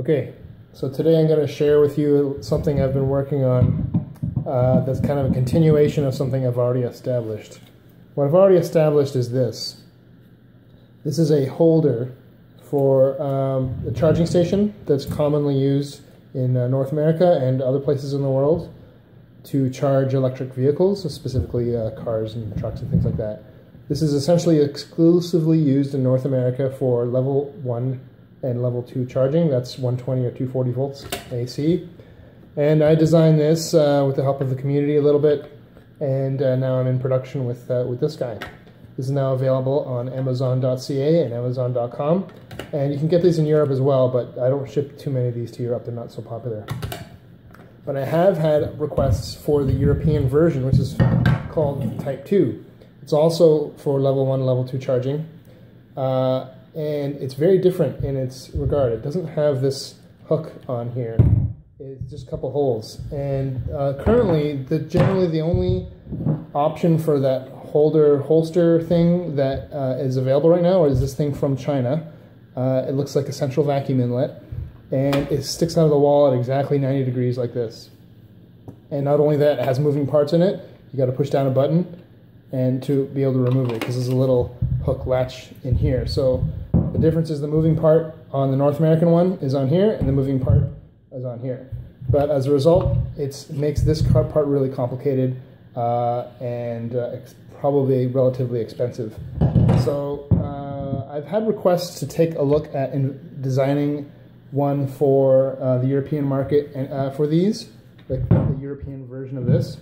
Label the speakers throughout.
Speaker 1: Okay, so today I'm going to share with you something I've been working on uh, that's kind of a continuation of something I've already established. What I've already established is this. This is a holder for um, a charging station that's commonly used in uh, North America and other places in the world to charge electric vehicles, specifically uh, cars and trucks and things like that. This is essentially exclusively used in North America for level 1 and level 2 charging. That's 120 or 240 volts AC. And I designed this uh, with the help of the community a little bit, and uh, now I'm in production with, uh, with this guy. This is now available on Amazon.ca and Amazon.com, and you can get these in Europe as well, but I don't ship too many of these to Europe, they're not so popular. But I have had requests for the European version, which is called Type 2. It's also for level 1 level 2 charging. Uh, and it's very different in its regard. It doesn't have this hook on here. It's just a couple holes. And uh, currently, the generally the only option for that holder holster thing that uh, is available right now is this thing from China. Uh, it looks like a central vacuum inlet, and it sticks out of the wall at exactly 90 degrees like this. And not only that, it has moving parts in it. You got to push down a button and to be able to remove it because there's a little hook latch in here. So the difference is the moving part on the North American one is on here, and the moving part is on here. But as a result, it makes this part really complicated uh, and uh, probably relatively expensive. So uh, I've had requests to take a look at designing one for uh, the European market and uh, for these, like the European version of this.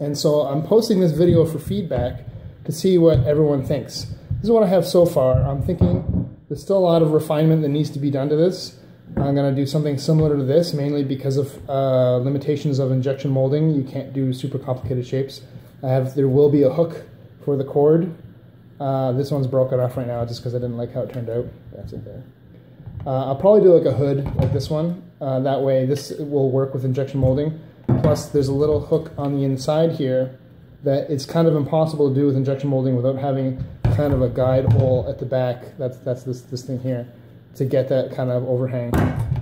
Speaker 1: And so I'm posting this video for feedback to see what everyone thinks. This is what I have so far. I'm thinking there's still a lot of refinement that needs to be done to this. I'm going to do something similar to this, mainly because of uh, limitations of injection molding. You can't do super complicated shapes. I have There will be a hook for the cord. Uh, this one's broken off right now just because I didn't like how it turned out. That's it there. Uh, I'll probably do like a hood like this one. Uh, that way this will work with injection molding. Plus there's a little hook on the inside here that it's kind of impossible to do with injection molding without having kind of a guide hole at the back. That's that's this this thing here to get that kind of overhang.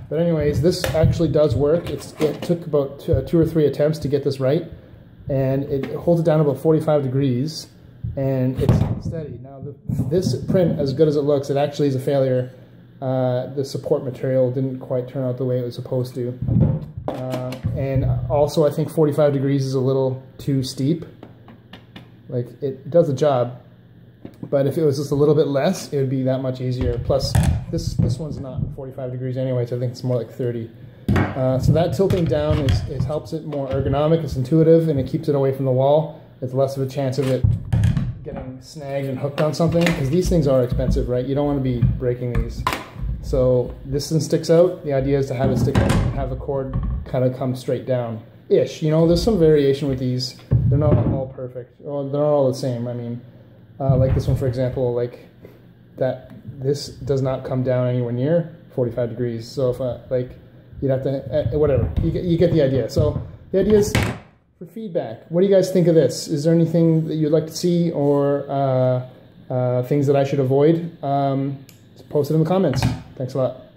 Speaker 1: But anyways, this actually does work. It's, it took about two, uh, two or three attempts to get this right, and it holds it down about 45 degrees, and it's steady. Now, the, this print, as good as it looks, it actually is a failure. Uh, the support material didn't quite turn out the way it was supposed to. Uh, and also, I think 45 degrees is a little too steep. Like, it does the job, but if it was just a little bit less, it would be that much easier. Plus, this this one's not 45 degrees anyway, so I think it's more like 30. Uh, so that tilting down is, helps it more ergonomic, it's intuitive, and it keeps it away from the wall. It's less of a chance of it getting snagged and hooked on something, because these things are expensive, right? You don't want to be breaking these. So this one sticks out. The idea is to have it stick out and have the cord kind of come straight down. Ish, you know, there's some variation with these. They're not all perfect. Well, they're not all the same. I mean, uh, like this one, for example, like that, this does not come down anywhere near 45 degrees. So if I, like, you'd have to, uh, whatever, you get, you get the idea. So the idea is for feedback. What do you guys think of this? Is there anything that you'd like to see or uh, uh things that I should avoid? Um, post it in the comments. Thanks a lot.